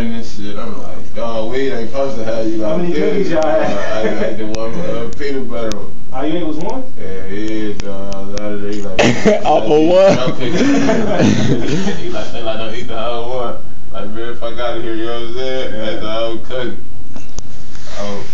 head and shit. I'm like, dog, weed ain't supposed to have you like How many this. cookies y'all had? I had the one with uh, peanut butter. on. All you ate was one? Yeah, yeah, dog. The other day, like, Off of one. he like, they like, don't eat the whole one. Like, man, if I got here, you know what I'm saying? That's the whole cookie. Oh,